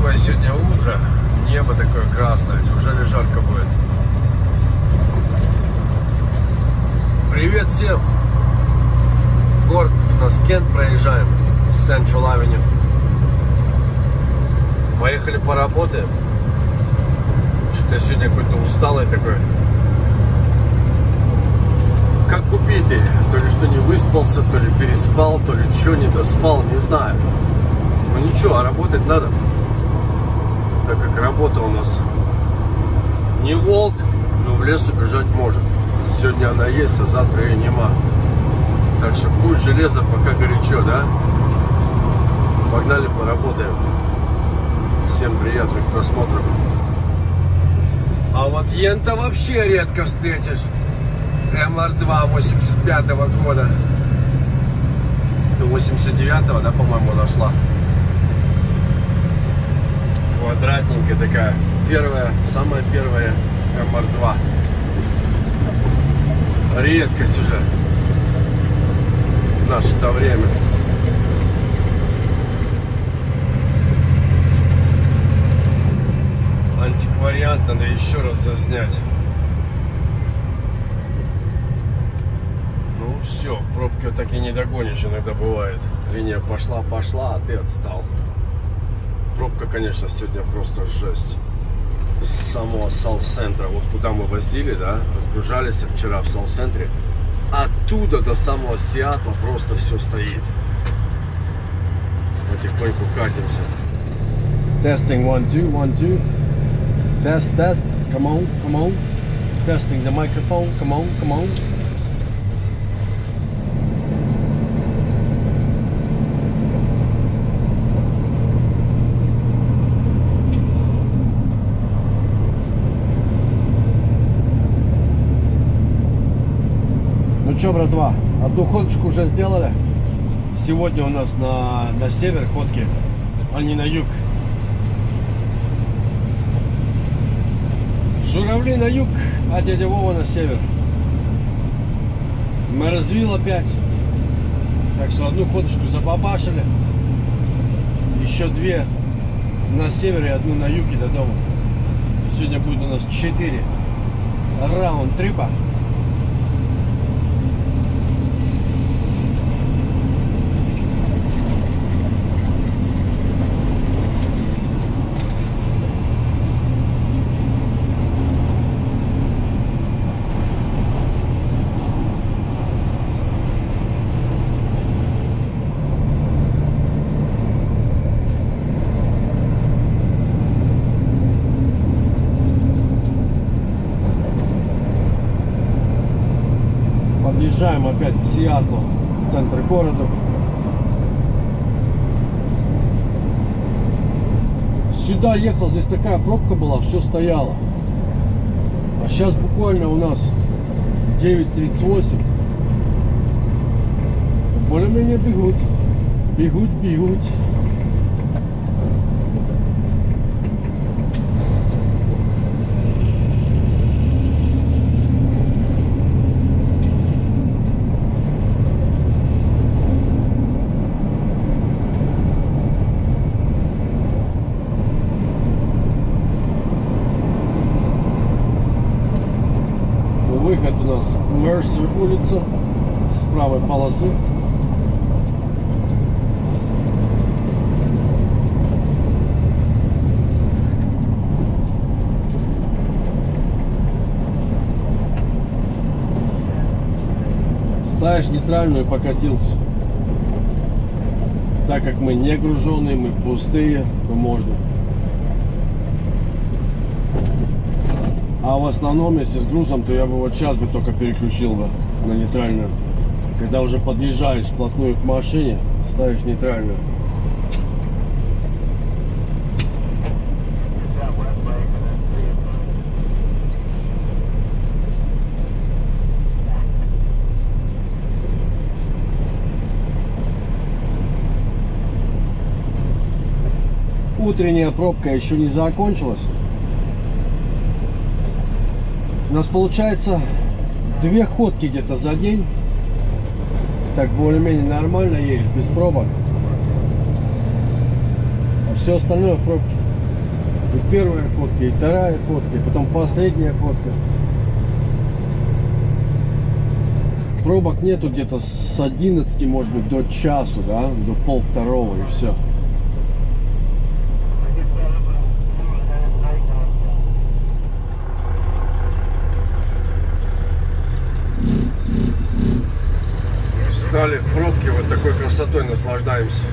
красивое сегодня утро. Небо такое красное. Неужели жарко будет? Привет всем! Город у нас Кент проезжаем. Central Avenue. Поехали поработаем. Что-то я сегодня какой-то усталый такой. Как убитый. То ли что не выспался, то ли переспал, то ли что не доспал, не знаю. Ну ничего, а работать надо. Так как работа у нас не волк, но в лес убежать может. Сегодня она есть, а завтра ее нема. Так что пусть железо пока горячо, да? Погнали, поработаем. Всем приятных просмотров. А вот Йента вообще редко встретишь. МР-2 85 -го года. До 89-го, да, по-моему, дошла. Квадратненькая такая. Первая, самая первая МР-2. Редкость уже. В наше-то время. Антиквариант надо еще раз заснять. Ну все, в пробке так и не догонишь иногда бывает. Линия пошла, пошла, а ты отстал. Пробка, конечно, сегодня просто жесть. С самого Саут-центра, вот куда мы возили, да, разгружались вчера в Саут-центре, оттуда до самого Сиатла просто все стоит. Потихоньку катимся. Testing one, two, one, two. Test, test. Come on, come on. Testing the microphone. Come on, come on. Что, братва, одну ходочку уже сделали. Сегодня у нас на, на север ходки, а не на юг. Журавли на юг, а дядя Вова на север. Мы развил опять. Так что одну ходочку забабашили. Еще две на севере и одну на юге до дома. Сегодня будет у нас четыре раунд-трипа. Подъезжаем в центр города. Сюда ехал, здесь такая пробка была, все стояло. А сейчас буквально у нас 9.38. Более-менее бегут. Бегут, бегут. Выход у Мерсер улица с правой полосы. Ставишь нейтральную и покатился. Так как мы не груженные, мы пустые, то можно. А в основном, если с грузом, то я бы вот сейчас бы только переключил бы на нейтральную. Когда уже подъезжаешь вплотную к машине, ставишь нейтральную. Утренняя пробка еще не закончилась. У нас получается две ходки где-то за день. Так более-менее нормально едешь, без пробок. А все остальное в пробке. И первая ходка, и вторая ходка, и потом последняя ходка. Пробок нету где-то с 11, может быть, до часу, да, до пол второго и все. Встали в пробке, вот такой красотой наслаждаемся.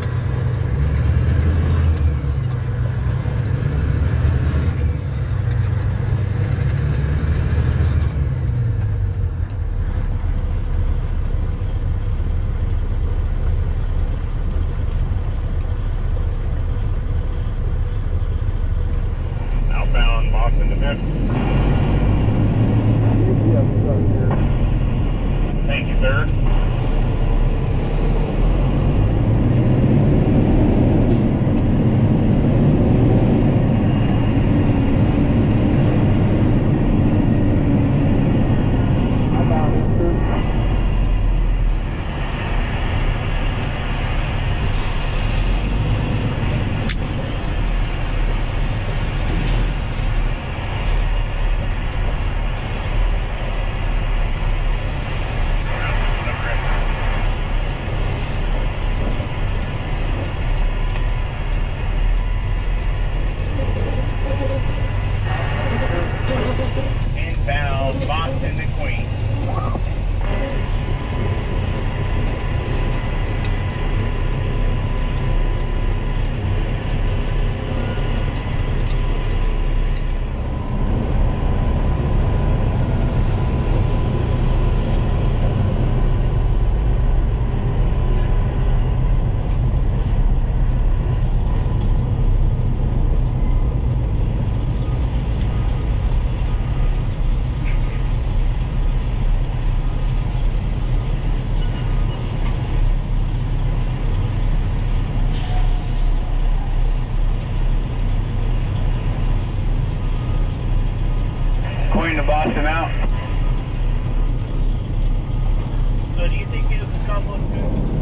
do you think is the Cumberland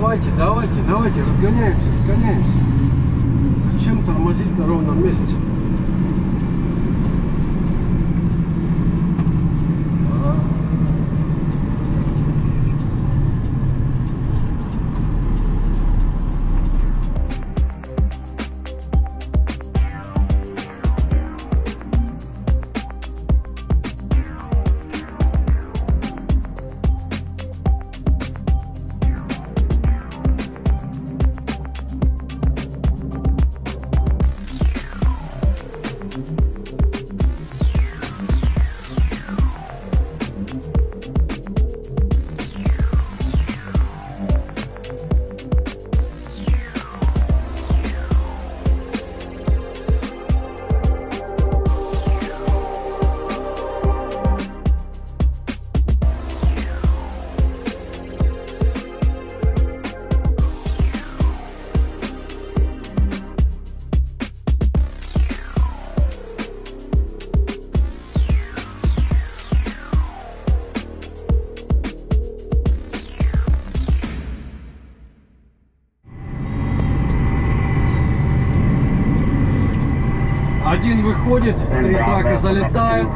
Давайте, давайте, давайте, разгоняемся, разгоняемся. Зачем тормозить на ровном месте? Один выходит, три трака залетают.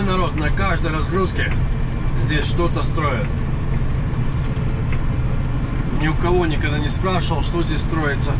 Да, народ, на каждой разгрузке здесь что-то строят. Ни у кого никогда не спрашивал, что здесь строится.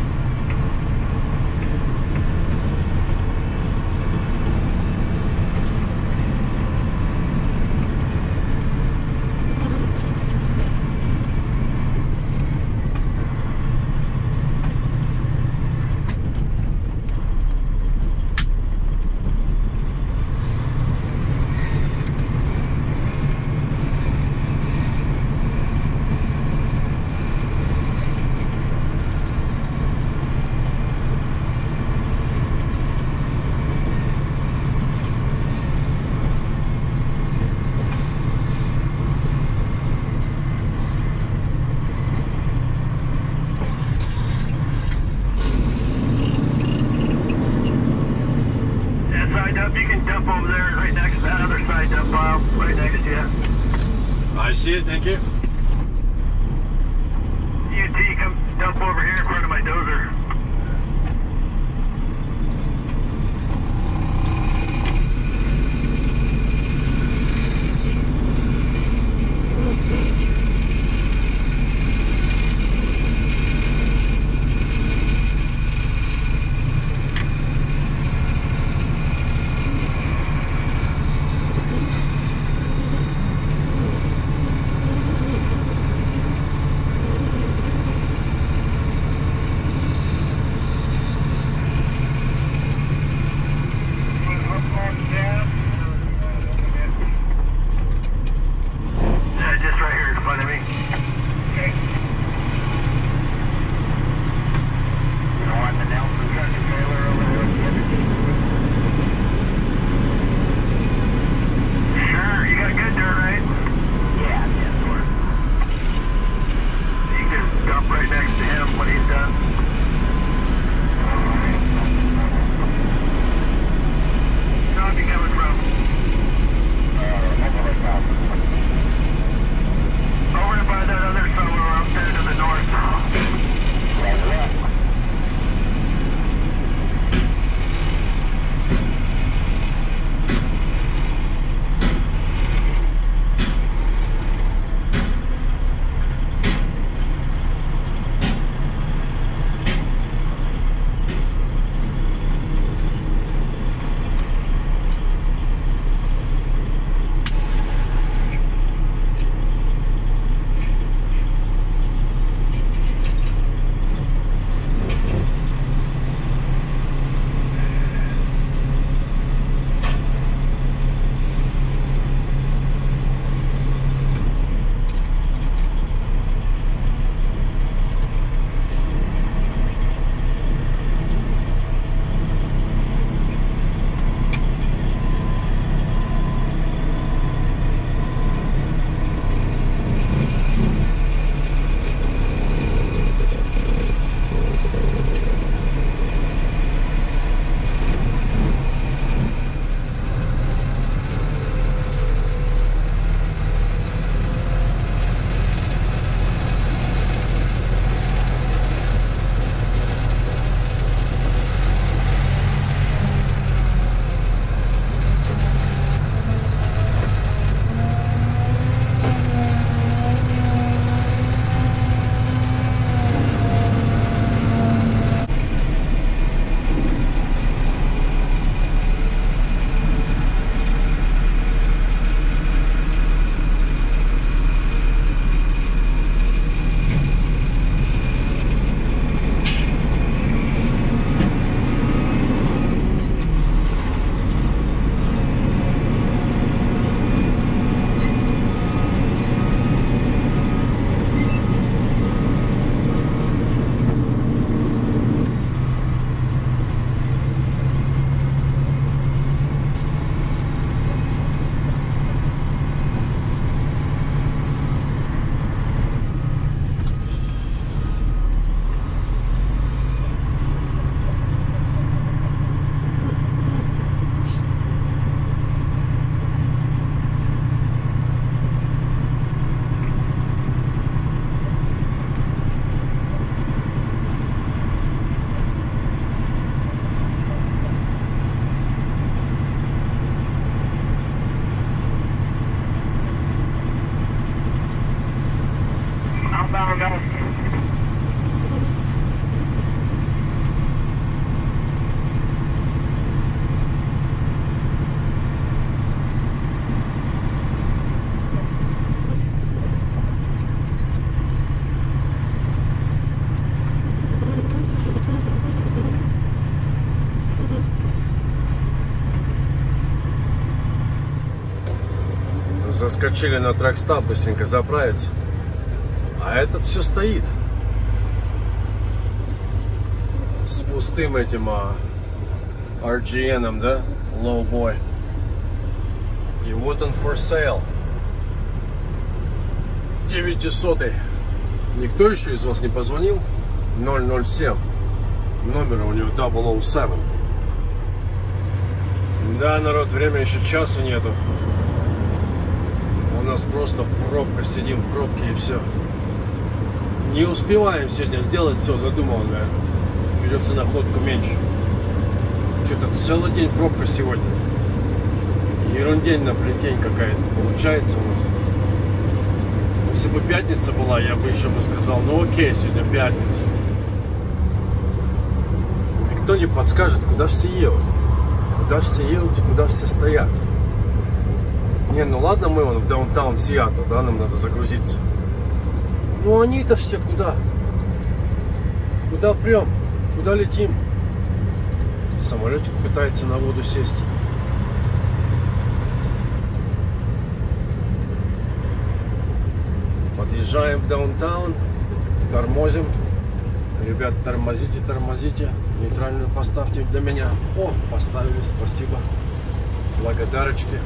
Заскочили на тракстап быстренько заправиться. А этот все стоит. С пустым этим а, RGN, да? Low boy. И вот он for sale. 900. Никто еще из вас не позвонил? 007. Номер у него 007. Да, народ, время еще часу нету. Нас просто пробка, сидим в пробке и все. Не успеваем сегодня сделать все задуманное. Придется находку меньше. Что-то целый день пробка сегодня. Ерундень плетень какая-то получается у нас. Если бы пятница была, я бы еще бы сказал, ну окей, сегодня пятница. Никто не подскажет, куда все едут. Куда все едут и куда все стоят. Не, ну ладно, мы вон в даунтаун Сиэтл, да, нам надо загрузиться. Ну они-то все куда? Куда прям? Куда летим? Самолетик пытается на воду сесть. Подъезжаем в даунтаун, тормозим. Ребят, тормозите, тормозите. Нейтральную поставьте для меня. О, поставили, спасибо. Благодарочки.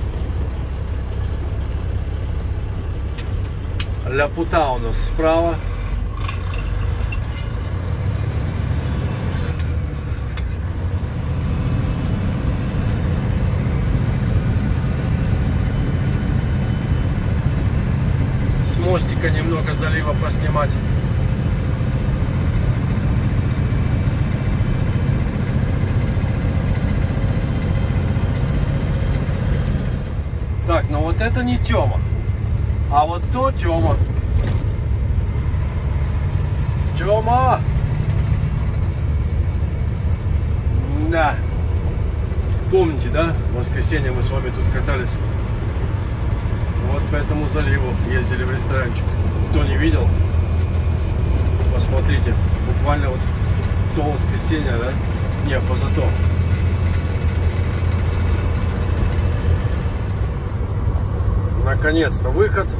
Ляпута у нас справа. С мостика немного залива поснимать. Так, ну вот это не Тёма. А вот то Тёма. Тёма! Да. Помните, да? В воскресенье мы с вами тут катались. Вот по этому заливу ездили в ресторанчик. Кто не видел, посмотрите. Буквально вот то воскресенье, да? Не, позато. Наконец-то выход.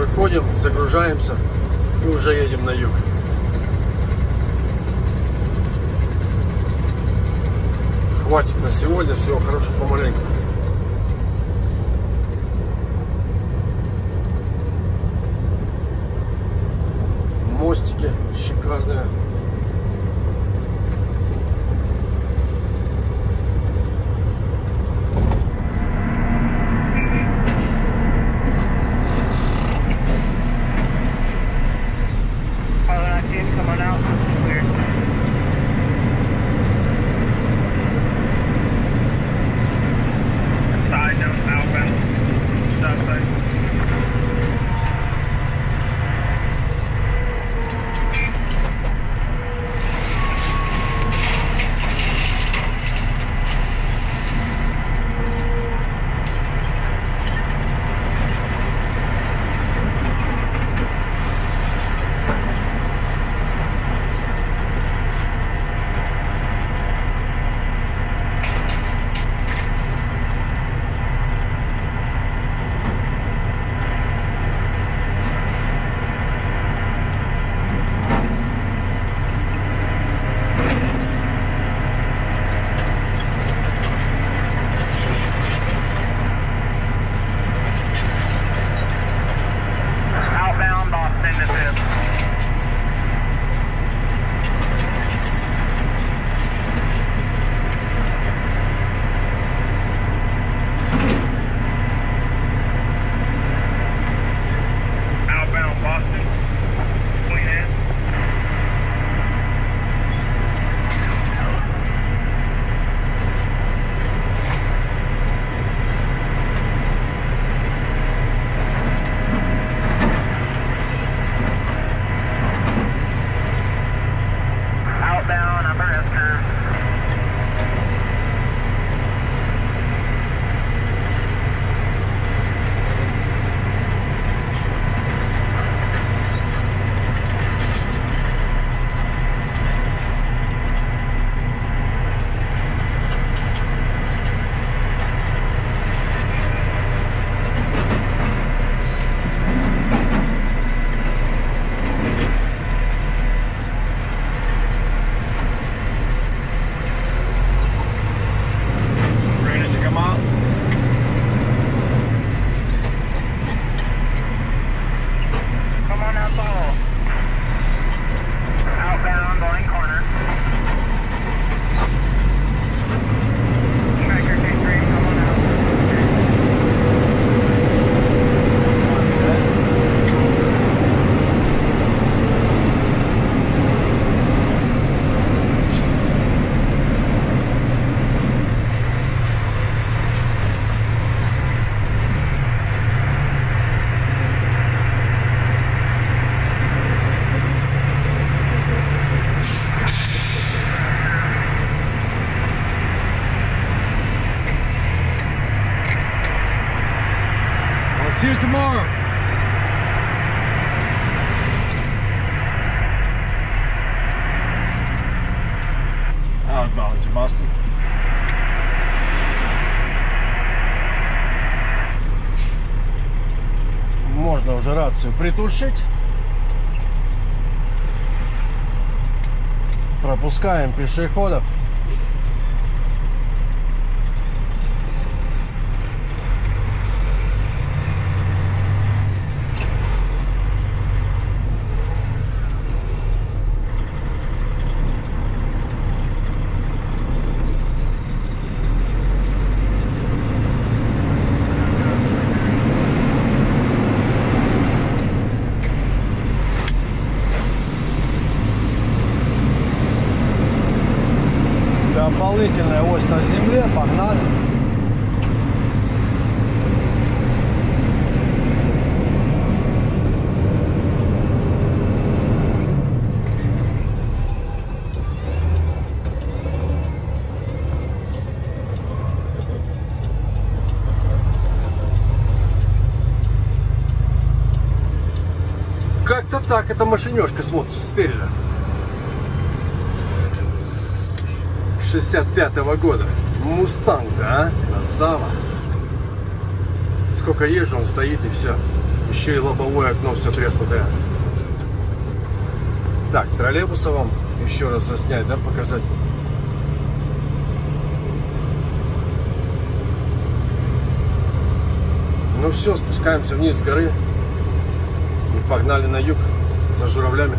Выходим, загружаемся и уже едем на юг. Хватит на сегодня, всего хорошего помаленьку. run out. Рацию притушить. Пропускаем пешеходов. Дополнительная ось на земле, погнали. Как-то так эта машинешка смотрится спереди. 65-го года. Мустанг-то, а? Красава. Сколько езжу, он стоит и все. Еще и лобовое окно все треснутое. Так, троллейбуса вам еще раз заснять, да, показать? Ну все, спускаемся вниз с горы и погнали на юг за журавлями.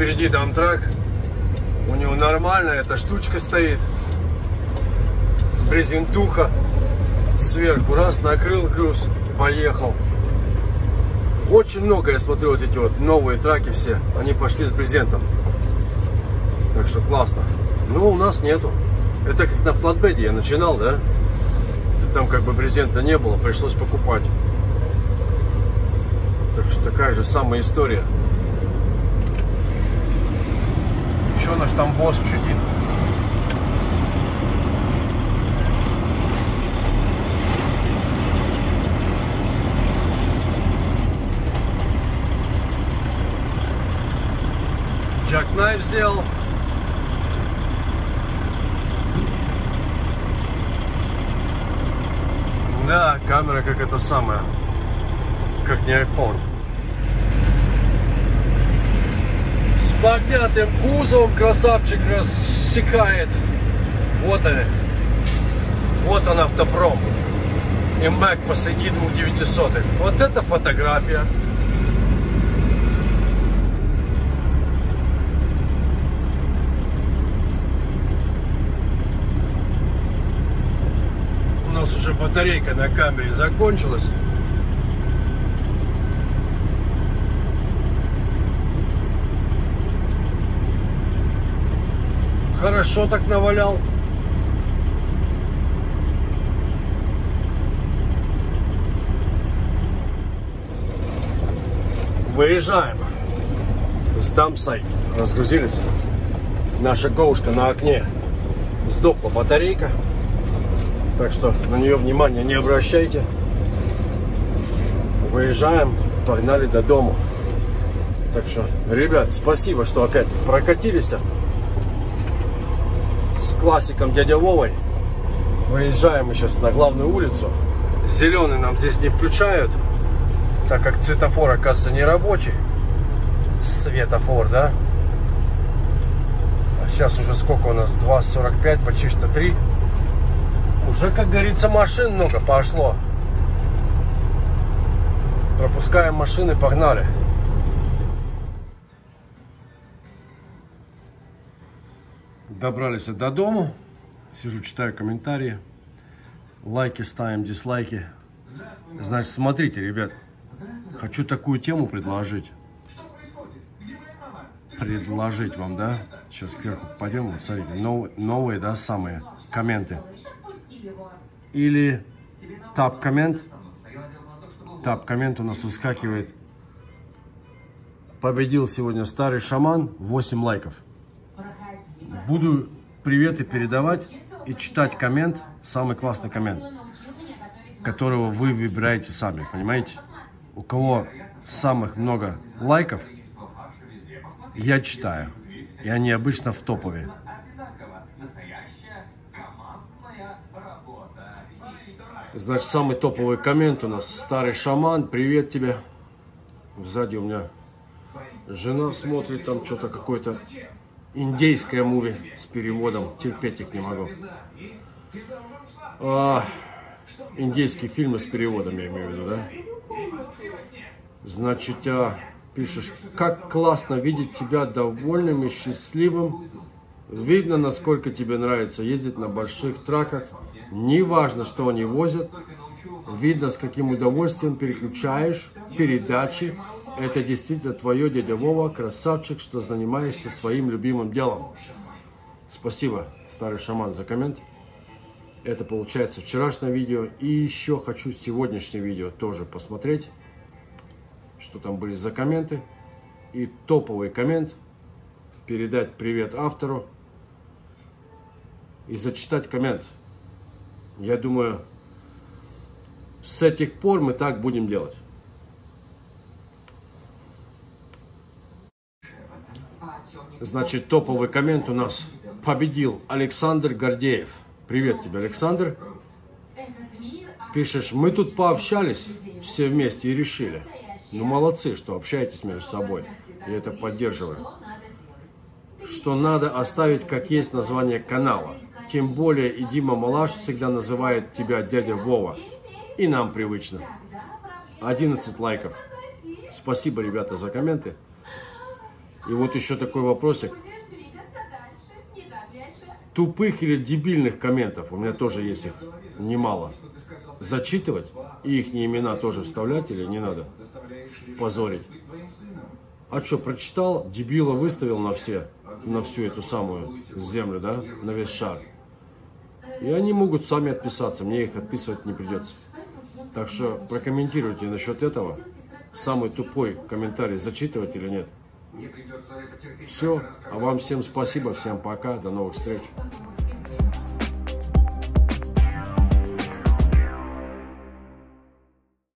Впереди дамтрак. У него нормальная эта штучка стоит. Брезентуха. Сверху раз накрыл груз, поехал. Очень много, я смотрю, вот эти вот новые траки все, они пошли с брезентом. Так что классно. Но у нас нету. Это как на флатбеде я начинал, да? Там как бы брезента не было, пришлось покупать. Так что такая же самая история. Что наш там босс чудит? Джак Найв сделал. Да, камера как это самое. Как не iPhone. Поднятым кузовом красавчик рассекает. Вот они. Вот он автопром. И Мэг посреди двух девятисотых. Вот это фотография. У нас уже батарейка на камере закончилась. Хорошо так навалял. Выезжаем. С дамсай. Разгрузились. Наша гоушка на окне. Сдохла батарейка. Так что на нее внимания не обращайте. Выезжаем. Погнали до дома. Так что, ребят, спасибо, что опять прокатились классиком дядя Вовой. Выезжаем мы сейчас на главную улицу. Зеленый нам здесь не включают, так как цветофор, оказывается, не рабочий. Светофор, да? А сейчас уже сколько у нас? 2.45, почти что 3. Уже, как говорится, машин много пошло. Пропускаем машины, погнали. Добрались до дома. Сижу, читаю комментарии. Лайки ставим, дизлайки. Значит, смотрите, ребят. Хочу такую тему предложить. Предложить вам, да? Сейчас кверху пойдем. Вот, смотрите, новые, новые, да, самые комменты. Или тап-коммент. Тап-коммент у нас выскакивает. Победил сегодня старый шаман. 8 лайков. Буду приветы передавать и читать коммент, самый классный коммент, которого вы выбираете сами, понимаете? У кого самых много лайков, я читаю. И они обычно в топове. Значит, самый топовый коммент у нас. Старый шаман, привет тебе. Сзади у меня жена смотрит, там что-то какое-то индейское муви с переводом. Терпеть их не могу. А, индейские фильмы с переводом, я имею в виду, да? Значит, а, пишешь, как классно видеть тебя довольным и счастливым. Видно, насколько тебе нравится ездить на больших траках. Неважно, что они возят. Видно, с каким удовольствием переключаешь передачи. Это действительно твое, дядя Вова, красавчик, что занимаешься своим любимым делом. Спасибо, старый шаман, за коммент. Это получается вчерашнее видео. И еще хочу сегодняшнее видео тоже посмотреть, что там были за комменты. И топовый коммент. Передать привет автору. И зачитать коммент. Я думаю, с этих пор мы так будем делать. Значит, топовый коммент у нас победил Александр Гордеев. Привет тебе, Александр. Пишешь, мы тут пообщались все вместе и решили. Ну, молодцы, что общаетесь между собой. И это поддерживаю. Что надо оставить как есть название канала. Тем более и Дима Малаш всегда называет тебя дядя Вова. И нам привычно. 11 лайков. Спасибо, ребята, за комменты. И вот еще такой вопросик. Тупых или дебильных комментов, у меня тоже есть их немало. Зачитывать и их имена тоже вставлять или не надо? Позорить. А что, прочитал, дебила выставил на все, на всю эту самую землю, да, на весь шар. И они могут сами отписаться, мне их отписывать не придется. Так что прокомментируйте насчет этого. Самый тупой комментарий зачитывать или нет. Мне придется это терпеть. Все, а вам всем спасибо, всем пока, до новых встреч.